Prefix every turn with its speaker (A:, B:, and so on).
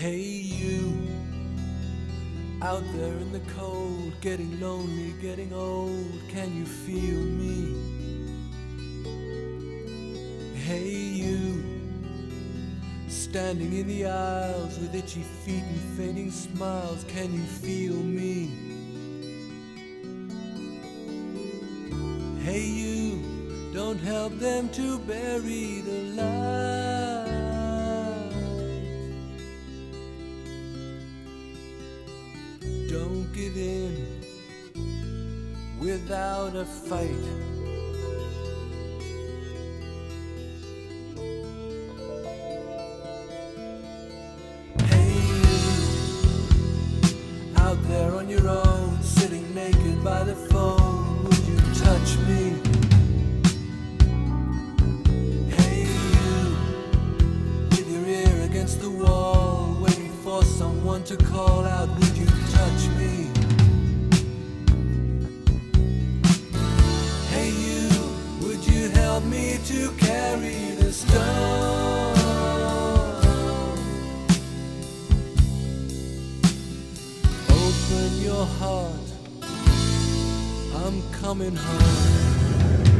A: Hey, you out there in the cold, getting lonely, getting old. Can you feel me? Hey, you standing in the aisles with itchy feet and fainting smiles. Can you feel me? Hey, you don't help them to bury the light. Give in without a fight. Hey, you, out there on your own, sitting naked by the phone, would you touch me? Hey, you, I'm coming home.